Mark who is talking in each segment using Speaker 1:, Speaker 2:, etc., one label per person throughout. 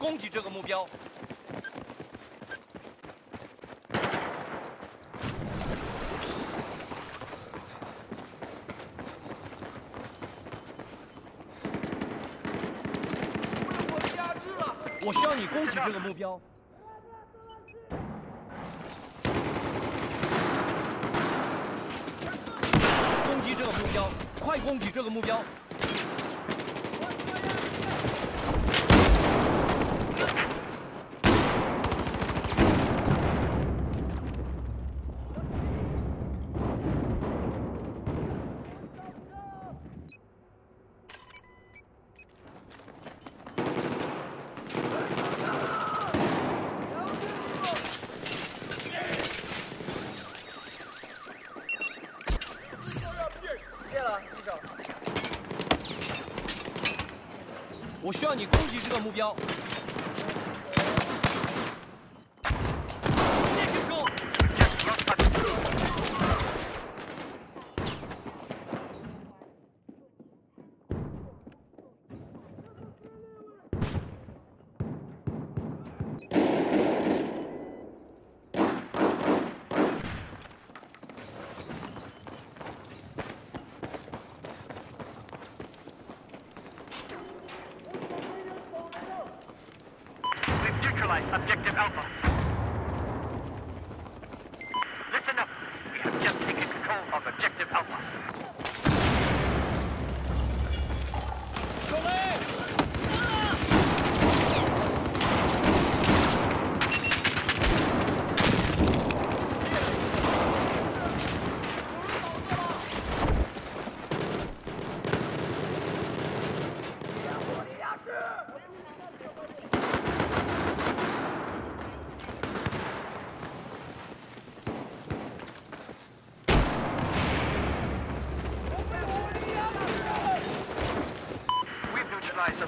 Speaker 1: 攻击这个目标。我需要你攻击这个目标。攻击这个目标，快攻击这个目标！需要你攻击这个目标。
Speaker 2: Objective Alpha. Listen up. We have just taken control of Objective Alpha.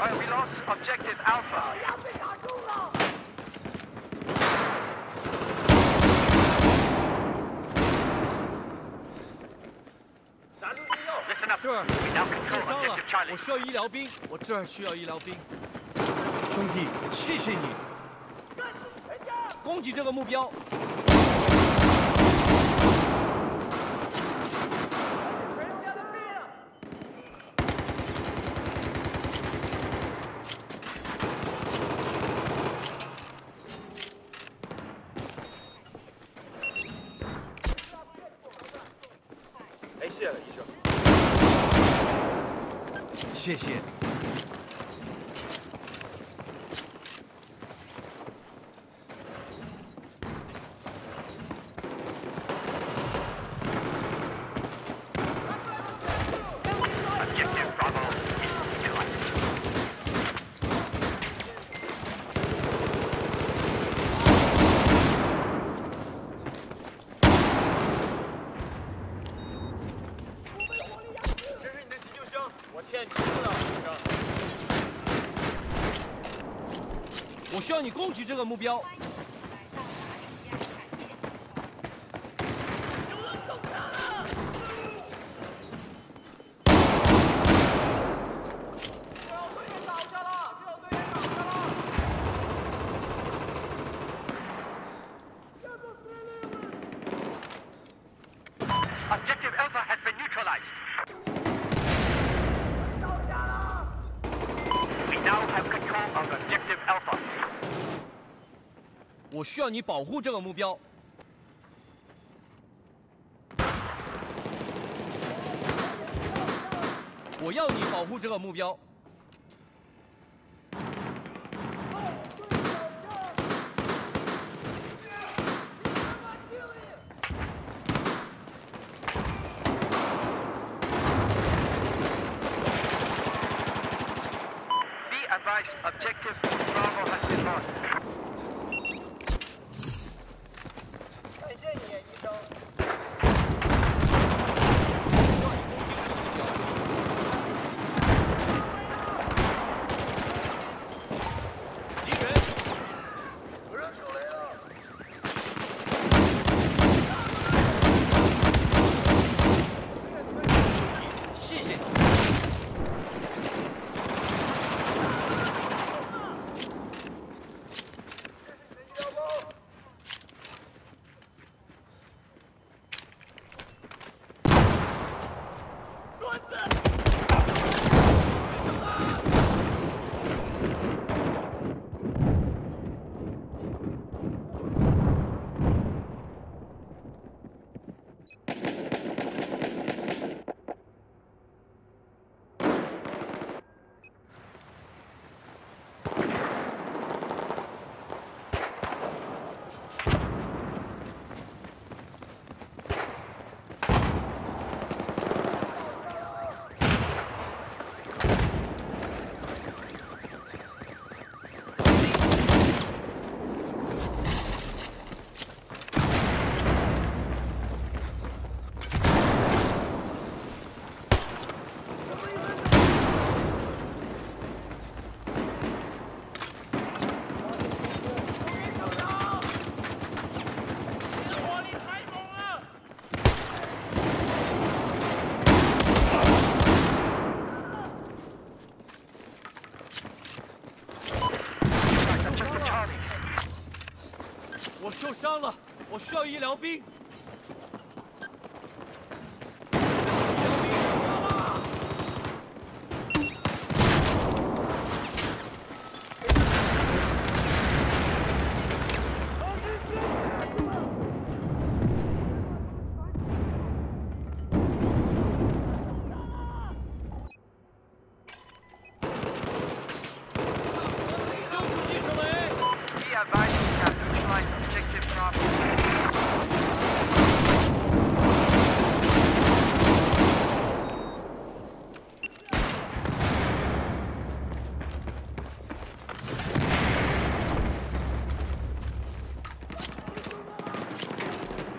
Speaker 1: 我们
Speaker 2: lost objective alpha。杰克
Speaker 1: 受伤了，我需要医疗兵，我这儿需要医疗兵。兄弟，谢谢你。攻击这个目标。
Speaker 3: 谢
Speaker 1: 谢。
Speaker 2: Objective Bravo is neutralized.
Speaker 3: 这是你的急救箱，
Speaker 4: 我欠你一个，医生。
Speaker 1: 我需要你攻击这个目标。
Speaker 2: ，Objective Alpha has been neutralized. We now have control of Objective Alpha.
Speaker 1: 我需要你保护这个目标。我要你保护这个目标。
Speaker 2: Objective Bravo has been lost.
Speaker 1: 需要
Speaker 3: 医疗
Speaker 1: 兵。救出技术雷！
Speaker 2: Be advised, we have neutralized objective Bravo.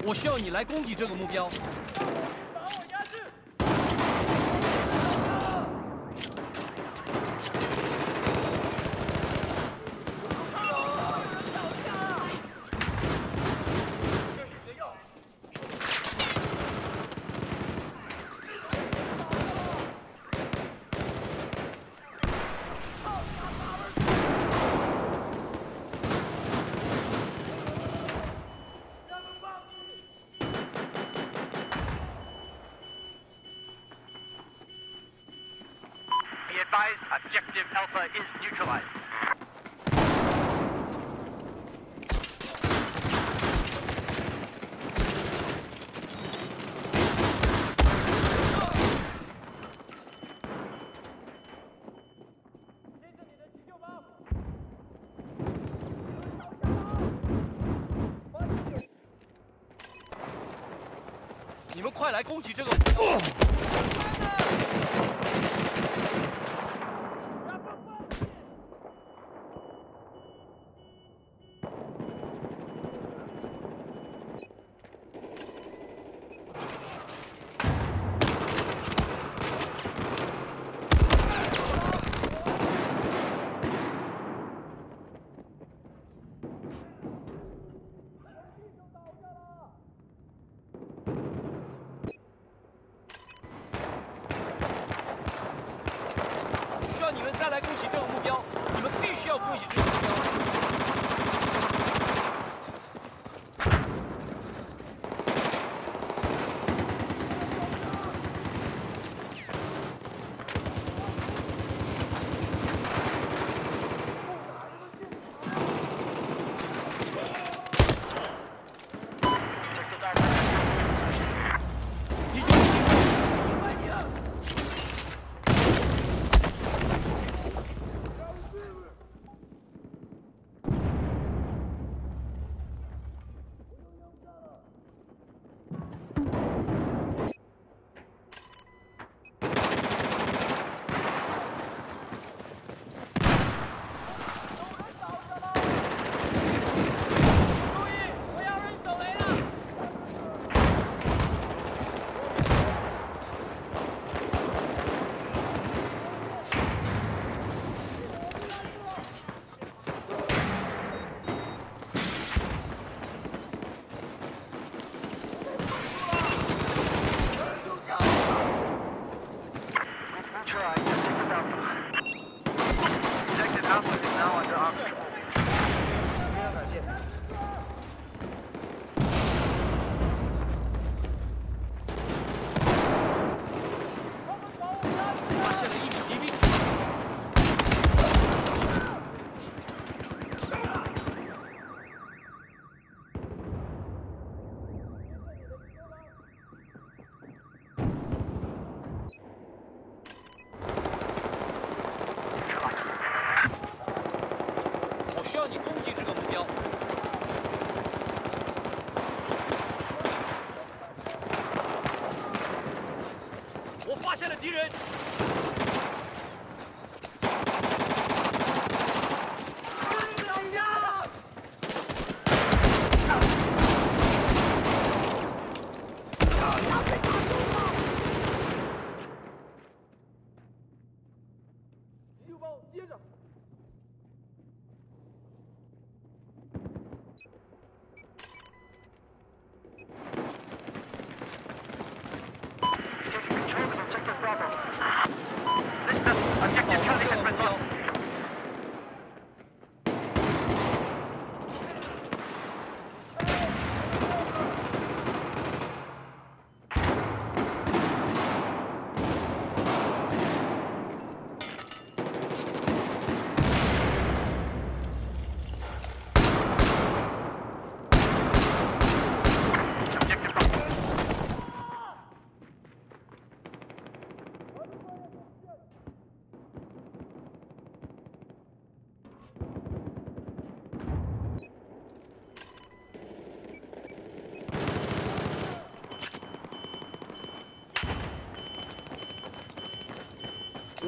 Speaker 1: 我需要来攻击这个目标。
Speaker 2: Advise, objective Alpha is neutralized.
Speaker 4: 你的急救包。
Speaker 1: 你们快来攻击这个目标！我来攻击这个目标，你们必须要攻击这个目标。
Speaker 2: Conflict is now under
Speaker 1: obstacle. 击这个目标。我发现了敌人。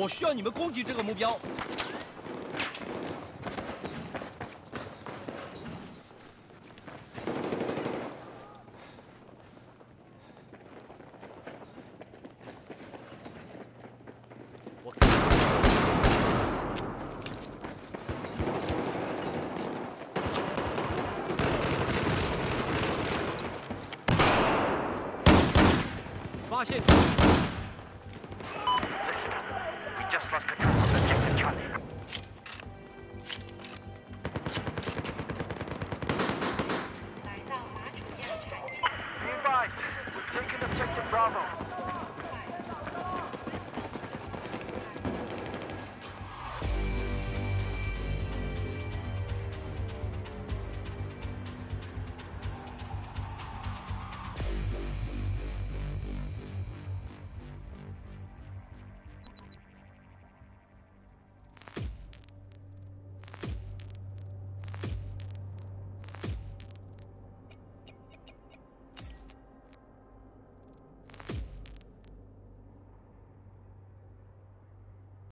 Speaker 1: 我需要你们攻击这个目标。发现。